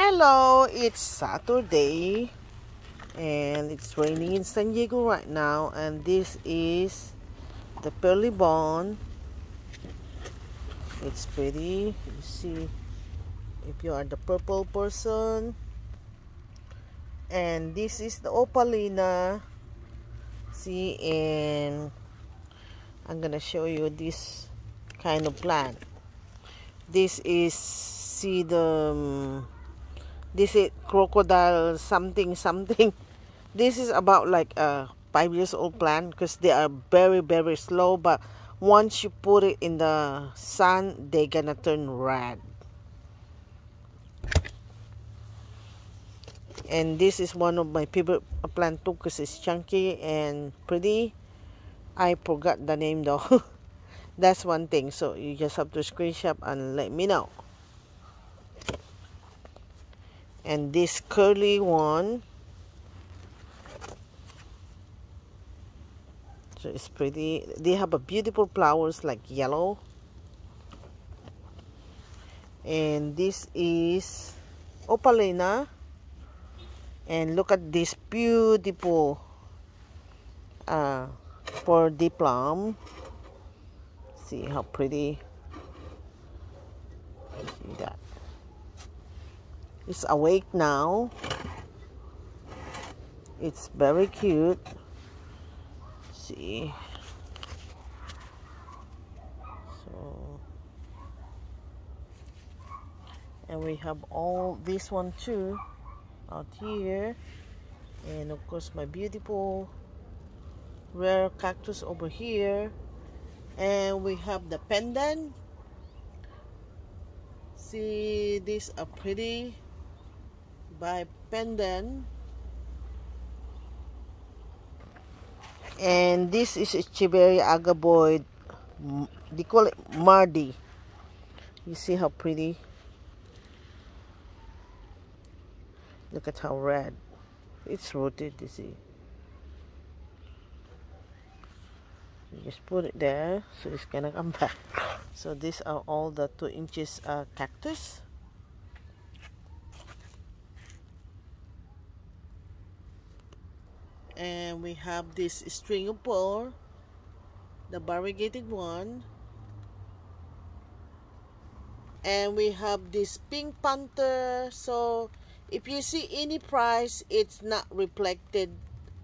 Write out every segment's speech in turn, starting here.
Hello, it's Saturday and it's raining in San Diego right now and this is the pearly bond. It's pretty. You see if you are the purple person. And this is the opalina. See and I'm gonna show you this kind of plant. This is see the this is crocodile something something. This is about like a five years old plant because they are very very slow but once you put it in the sun they're gonna turn red. And this is one of my favorite plant too because it's chunky and pretty. I forgot the name though. That's one thing. So you just have to screenshot and let me know and this curly one. So it's pretty they have a beautiful flowers like yellow. And this is opalina. And look at this beautiful uh, for the plum. See how pretty. See that it's awake now. It's very cute. See. So and we have all this one too out here and of course my beautiful rare cactus over here and we have the pendant see these are pretty by pendant and this is a Echeveria agaboid they call it Mardi. You see how pretty? Look at how red. It's rooted you see. You just put it there so it's gonna come back. So these are all the two inches uh, cactus and we have this string of pearl the variegated one. And we have this pink panther. So if you see any price it's not reflected.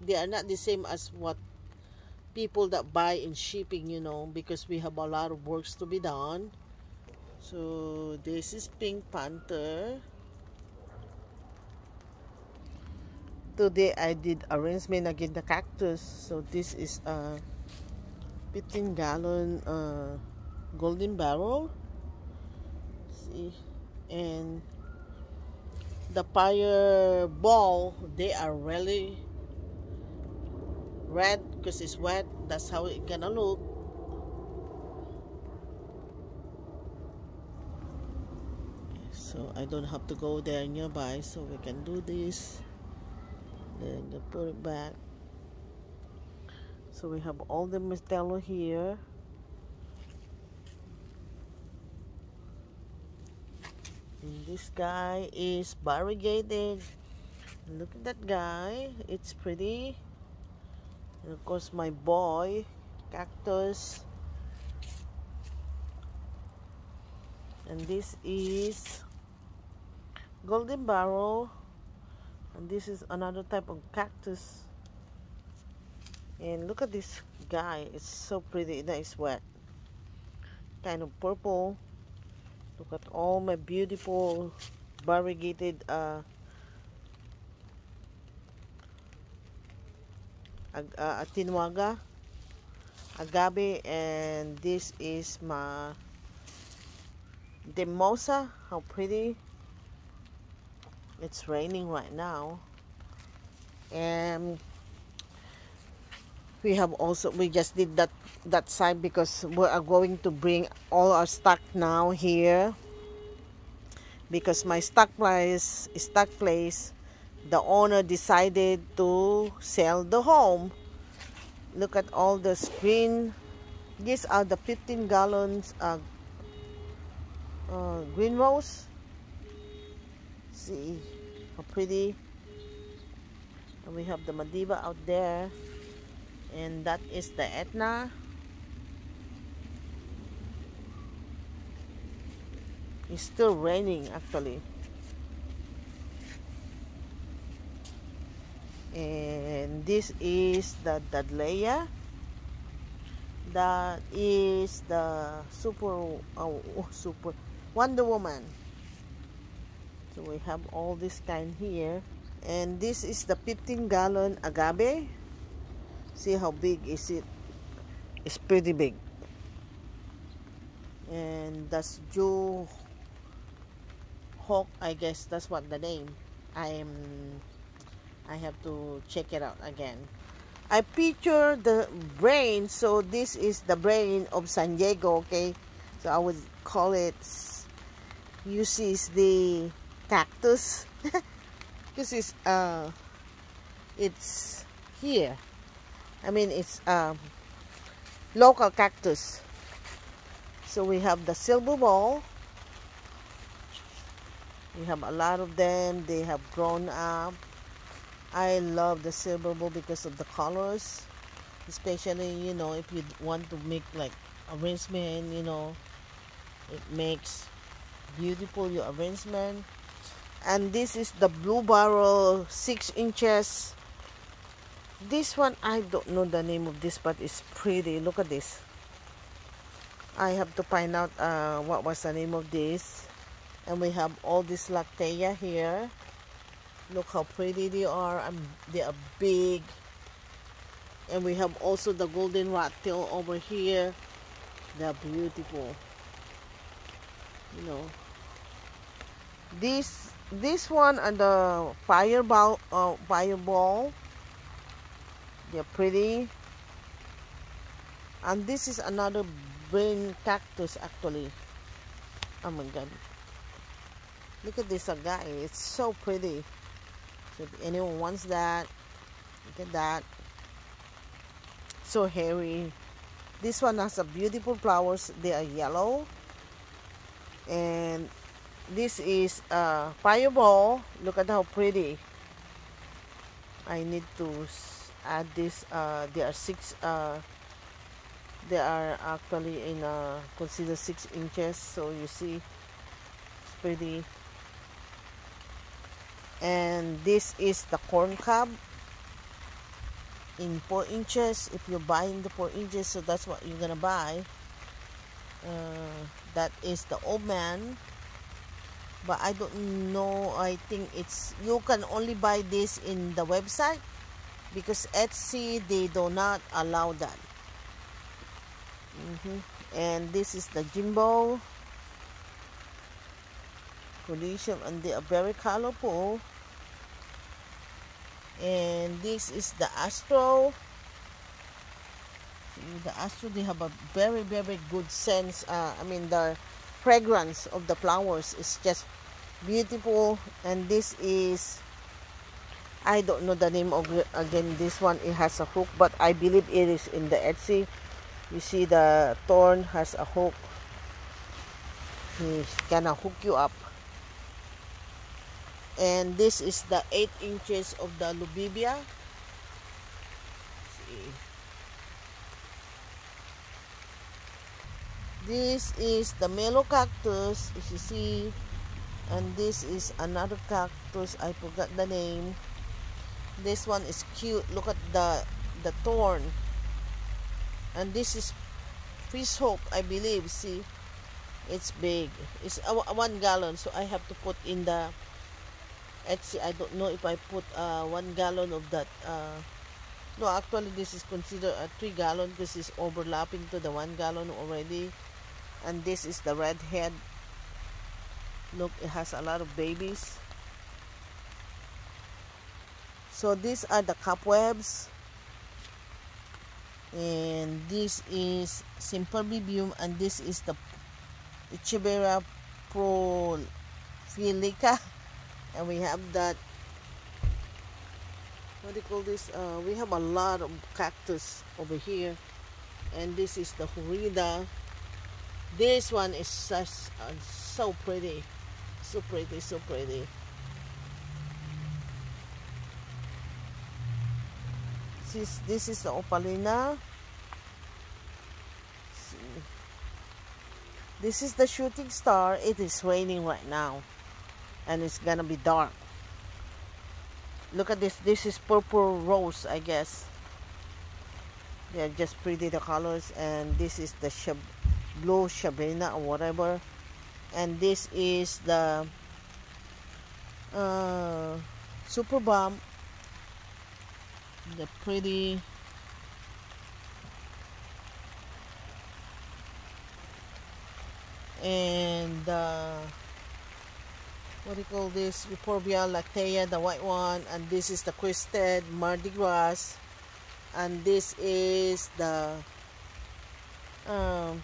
They are not the same as what people that buy in shipping you know because we have a lot of works to be done. So this is pink panther today I did arrangement again the cactus. So this is a 15 gallon uh, golden barrel. See? And the fire ball they are really red because it's wet. That's how it gonna look. So I don't have to go there nearby so we can do this then they put it back. So we have all the mistello here. And this guy is variegated. Look at that guy. It's pretty. And of course my boy cactus. And this is golden barrel and this is another type of cactus. And look at this guy. It's so pretty. That is wet kind of purple. Look at all my beautiful variegated uh, ag uh, agave and this is my demosa. How pretty it's raining right now. And we have also we just did that that side because we are going to bring all our stock now here. Because my stock place stock place the owner decided to sell the home. Look at all the screen. These are the 15 gallons uh, uh, green rose see how pretty. And we have the Madiba out there. And that is the Etna. It's still raining actually. And this is the Dudleya that is the super oh, super Wonder Woman so we have all this kind here. And this is the 15 gallon agave. See how big is it? It's pretty big. And that's Joe Hawk I guess that's what the name. I'm I have to check it out again. I picture the brain. So this is the brain of San Diego okay? So I would call it you see the cactus. This is uh it's here. I mean it's um local cactus. So we have the silver ball. We have a lot of them. They have grown up. I love the silver ball because of the colors. Especially you know if you want to make like arrangement you know it makes beautiful your arrangement and this is the blue barrel six inches. This one I don't know the name of this but it's pretty. Look at this. I have to find out uh, what was the name of this. And we have all this lactea here. Look how pretty they are. And they are big. And we have also the golden rat tail over here. They're beautiful. You know. This this one and the fireball uh, fireball. They're pretty. And this is another brain cactus actually. Oh my god. Look at this guy. It's so pretty. So if anyone wants that look at that. So hairy. This one has a beautiful flowers. They are yellow. And this is a fireball. Look at how pretty. I need to add this uh, there are six uh, they are actually in uh, consider six inches. So you see it's pretty. And this is the corn cob in four inches. If you're buying the four inches so that's what you're gonna buy. Uh, that is the old man but I don't know I think it's you can only buy this in the website because Etsy they do not allow that. Mm -hmm. and this is the Jimbo. Condition and they are very colorful. And this is the Astro. The Astro they have a very very good sense uh, I mean the fragrance of the flowers is just beautiful. And this is I don't know the name of again this one it has a hook but I believe it is in the Etsy. You see the thorn has a hook. He's gonna hook you up. And this is the 8 inches of the Lubibia. This is the Melocactus. As you see and this is another cactus I forgot the name. This one is cute. Look at the the thorn. And this is fish hook I believe. See it's big. It's one gallon so I have to put in the Etsy. I don't know if I put uh, one gallon of that uh, no actually this is considered a three gallon. This is overlapping to the one gallon already. And this is the red head look it has a lot of babies. So these are the cobwebs. And this is Cymbobium and this is the Echeveria prolifica and we have that what do you call this? Uh, we have a lot of cactus over here. And this is the Horrida this one is such, uh, so pretty so pretty, so pretty. This, this is the opalina. See. This is the shooting star. It is raining right now. And it's gonna be dark. Look at this. This is purple rose, I guess. They are just pretty the colors. And this is the blue shabina or whatever and this is the uh, super bomb. The pretty and uh, what do you call this? Euphorbia lactea the white one. And this is the Crested Mardi Gras. And this is the um,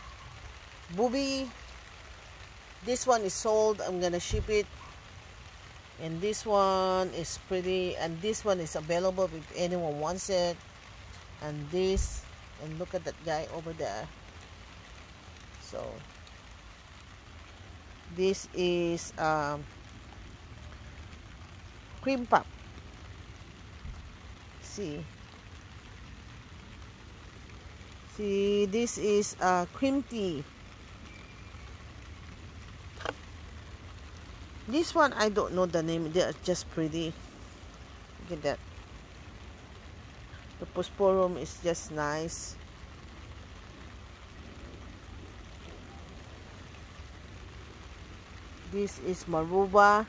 booby this one is sold. I'm gonna ship it. And this one is pretty and this one is available if anyone wants it. And this and look at that guy over there. So this is um, cream puff. See? See this is uh, cream tea this one I don't know the name they're just pretty look at that the posporum is just nice This is Maruba.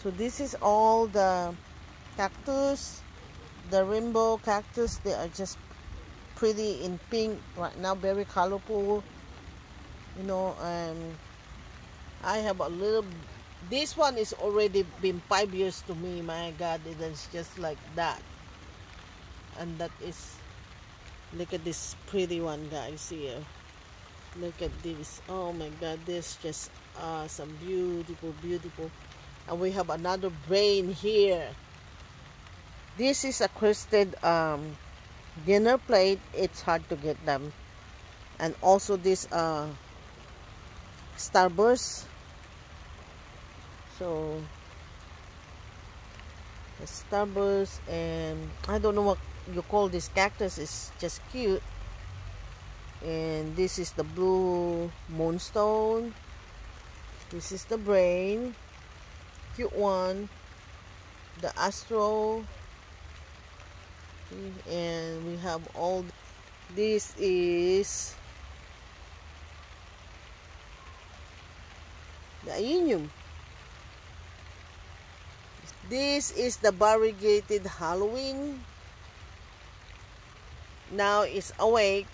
So this is all the cactus, the rainbow cactus. They are just pretty in pink right now, very colorful. You know, I have a little. This one is already been five years to me. My God, it is just like that. And that is, look at this pretty one, guys here look at this oh my god this just awesome beautiful beautiful and we have another brain here this is a crested um, dinner plate it's hard to get them and also this uh, starburst. So the starburst and I don't know what you call this cactus is just cute. And this is the blue moonstone. This is the brain. Cute one. The astro. And we have all this is the Aeonium. This is the variegated Halloween. Now it's awake.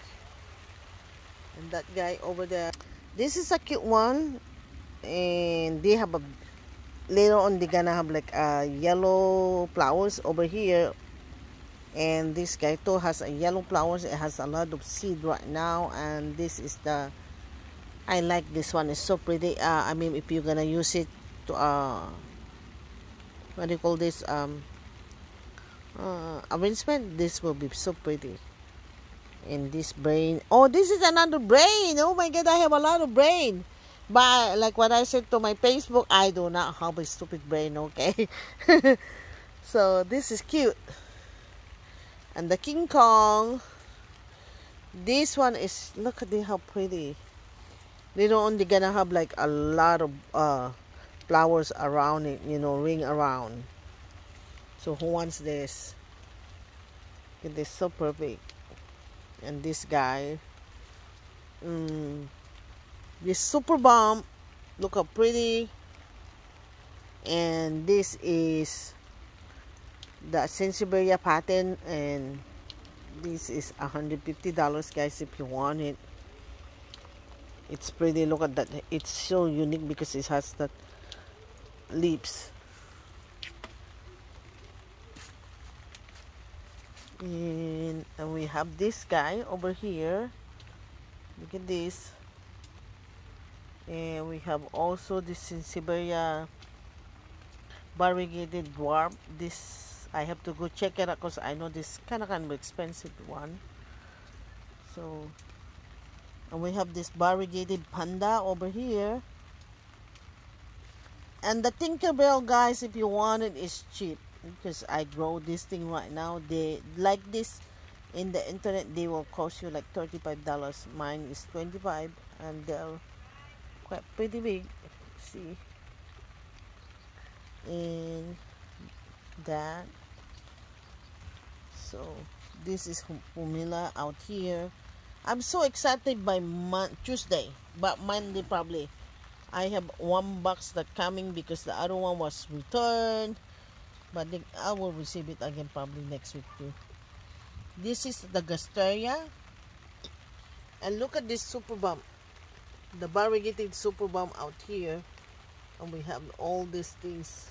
And that guy over there. This is a cute one. And they have a later on they're gonna have like uh, yellow flowers over here. And this guy too has a yellow flowers. It has a lot of seed right now. And this is the I like this one it's so pretty uh, I mean if you're gonna use it to uh what do you call this um uh, arrangement this will be so pretty in this brain. Oh, this is another brain. Oh my God, I have a lot of brain. But like what I said to my Facebook, I do not have a stupid brain, okay? so this is cute. And the King Kong, this one is, look at how pretty. They don't only gonna have like a lot of uh, flowers around it, you know, ring around. So who wants this? It is so perfect and this guy mm, this super bomb look how pretty and this is the Sansevieria pattern and this is $150 guys if you want it it's pretty look at that. It's so unique because it has that leaves. And, we have this guy over here. Look at this. And we have also this Sansevieria variegated dwarf this I have to go check it out because I know this kind of kind of expensive one. So and we have this variegated panda over here. And the Tinkerbell guys if you want it is cheap. Because I grow this thing right now. They like this in the internet they will cost you like $35 mine is 25 and they're quite pretty big. See? And that. So this is Humila out here I'm so excited by Mon Tuesday but Monday probably. I have one box that coming because the other one was returned but I will receive it again probably next week too. This is the Gasteria. And look at this super bump the variegated super bump out here. And we have all these things.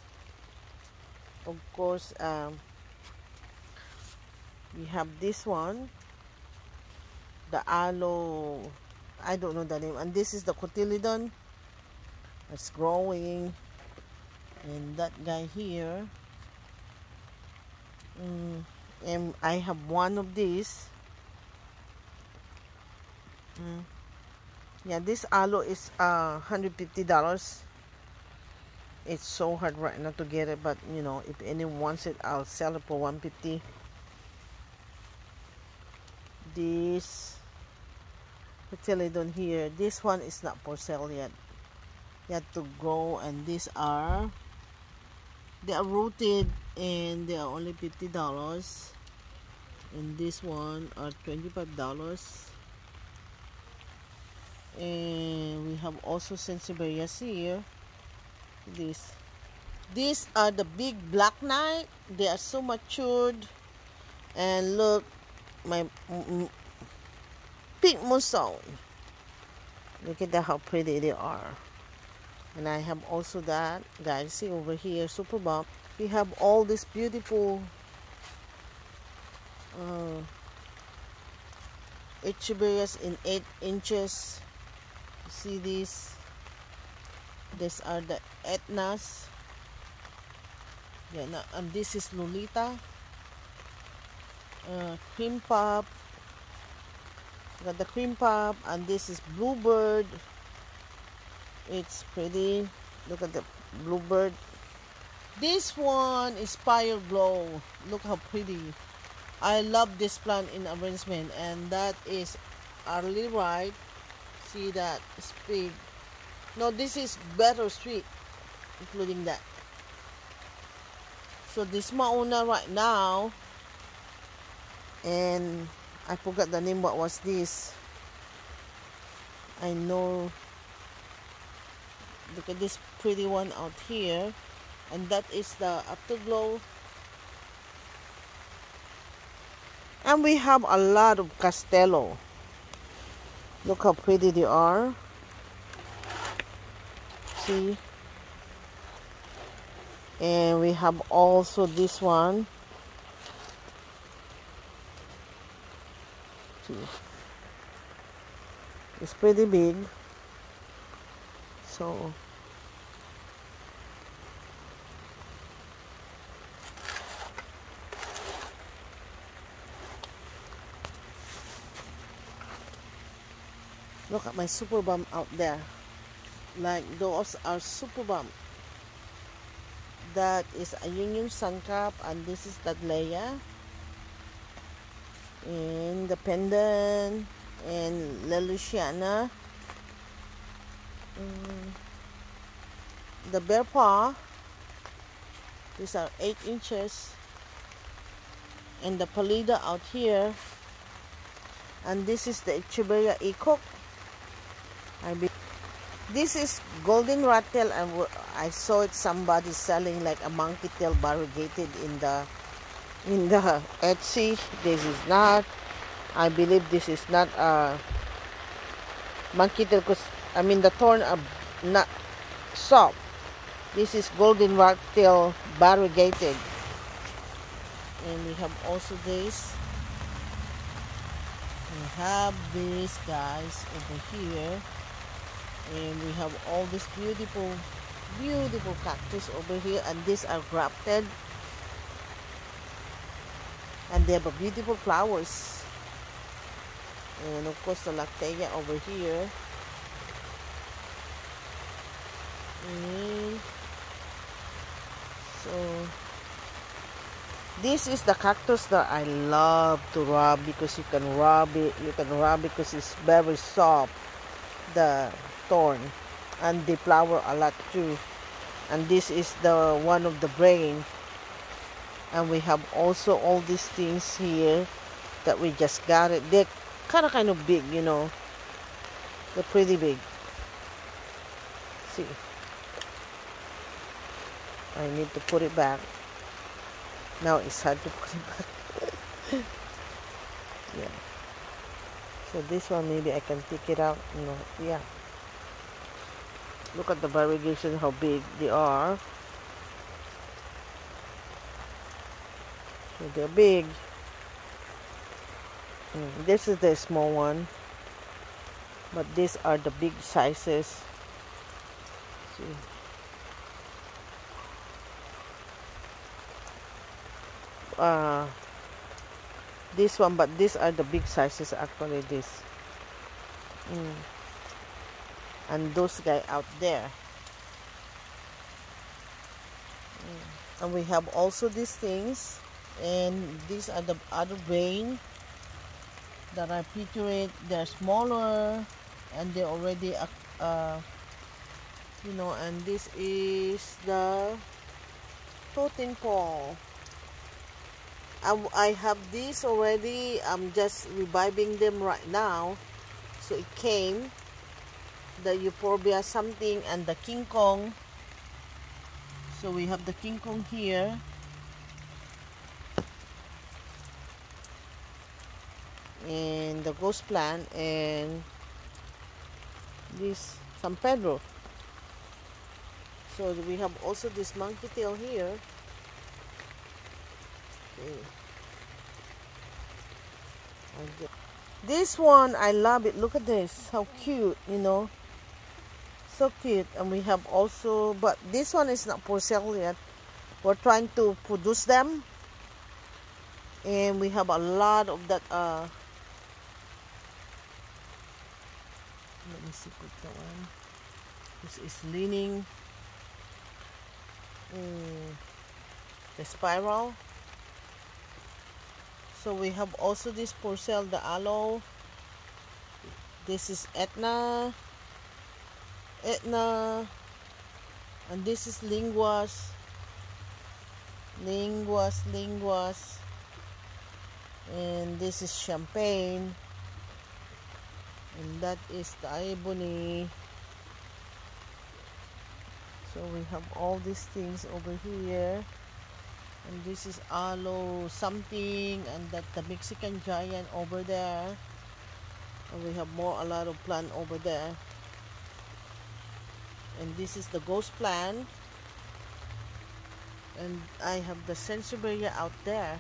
Of course um, we have this one the aloe I don't know the name and this is the cotyledon it's growing. And that guy here mm, and I have one of these. Mm. yeah this aloe is uh $150 it's so hard right now to get it but you know if anyone wants it I'll sell it for 150 this cotyledon here this one is not for sale yet. Yet to go and these are they are rooted and they are only $50 and this one are $25 and we have also Sansevierias here. This these are the big black knight they are so matured. And look my pink look at that how pretty they are. And I have also that guys see over here super bomb we have all this beautiful uh, Echeverias in 8 inches. See these these are the Etnas. Yeah, now, and this is Lolita. Uh, cream puff got the cream puff and this is bluebird. It's pretty. Look at the bluebird. This one is fire glow. Look how pretty. I love this plant in arrangement and that is early right see that big no this is better sweet including that. So this mauna right now and I forgot the name what was this? I know. Look at this pretty one out here. And that is the afterglow. And we have a lot of castello. Look how pretty they are. See? And we have also this one it's pretty big. So look at my super bum out there. Like those are super bum. That is a union suncap and this is that Leia independent and La Luciana. Mm, the bear paw. These are 8 inches. And the Polida out here. And this is the Echeveria Ecook I be this is golden rattail and I saw it somebody selling like a monkey tail variegated in the in the Etsy. This is not I believe this is not a because I mean the thorn are not soft. This is golden tail variegated. And we have also this. We have these guys over here. And we have all this beautiful beautiful cactus over here. And these are grafted and they have beautiful flowers. And of course the lactea over here. And so this is the cactus that I love to rub because you can rub it you can rub it because it's very soft the thorn and they flower a lot too. And this is the one of the brain and we have also all these things here that we just got it. They're kind of kind of big you know. They're pretty big. See. I need to put it back. Now it's hard to put it back. Yeah. So this one maybe I can take it out. Know yeah. Look at the variegation how big they are they're big. Mm, this is the small one but these are the big sizes. See. Uh, this one but these are the big sizes actually this. Mm. and those guy out there. Mm. and we have also these things and these are the other vein that are pictured they're smaller and they're already uh, uh, you know and this is the totem pole I have these already. I'm just reviving them right now. So it came the euphorbia something and the king kong. So we have the king kong here and the ghost plant and this San Pedro. So we have also this monkey tail here. Okay. this one I love it. Look at this how cute you know. So cute and we have also but this one is not for sale yet. We're trying to produce them. And we have a lot of that uh me see one this is leaning mm, the spiral. So we have also this porcel the aloe. This is etna. Etna. And this is linguas. Linguas linguas. And this is champagne and that is the ebony. So we have all these things over here. And this is aloe something and that the Mexican giant over there. And we have more a lot of plant over there. And this is the ghost plant. And I have the Sansevieria out there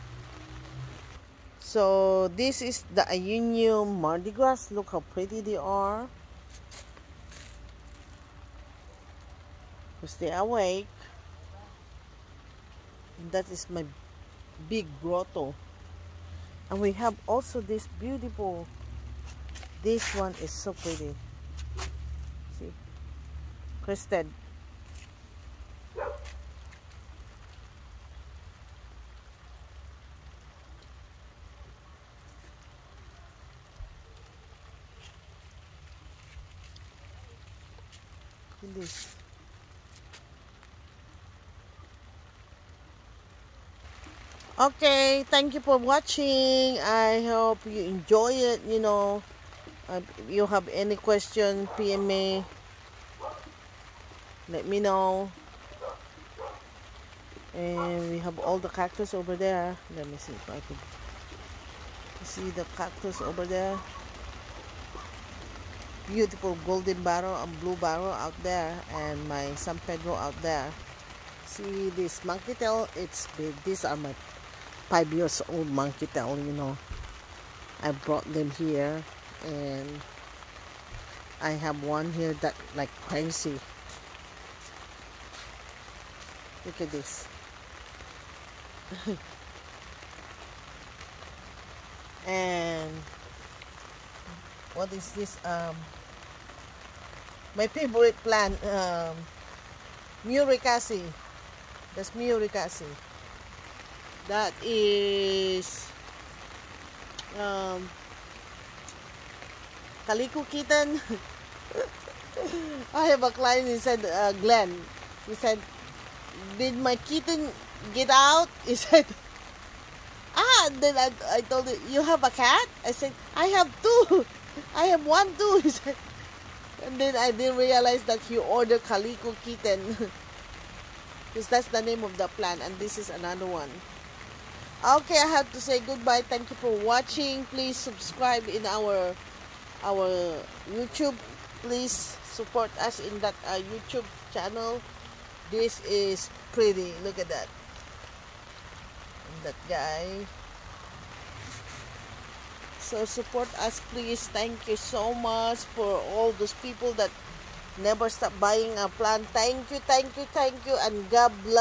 so this is the Aeonium Mardi Gras. Look how pretty they are. Stay awake. And that is my big grotto. And we have also this beautiful, this one is so pretty. See, crested this. Okay thank you for watching. I hope you enjoy it you know. Uh, if you have any question pm me. Let me know. And we have all the cactus over there. Let me see if i can see the cactus over there beautiful golden barrel and blue barrel out there and my San Pedro out there. See this monkey tail? It's big. These are my five years old monkey tail you know. I brought them here and I have one here that like crazy. Look at this. And what is this um my favorite plant, um, Muricacea. That's Muricacea. That is um, Calico Kitten. I have a client, he said, uh, Glenn, he said, did my kitten get out? He said, ah, then I, I told him, you have a cat? I said, I have two. I have one too. He said, and then I didn't realize that he ordered Calico Kitten. because that's the name of the plant and this is another one. Okay, I have to say goodbye. Thank you for watching. Please subscribe in our our YouTube. Please support us in that uh, YouTube channel. This is pretty. Look at that. And that guy. So support us please. Thank you so much for all those people that never stop buying a plant. Thank you, thank you, thank you, and God bless.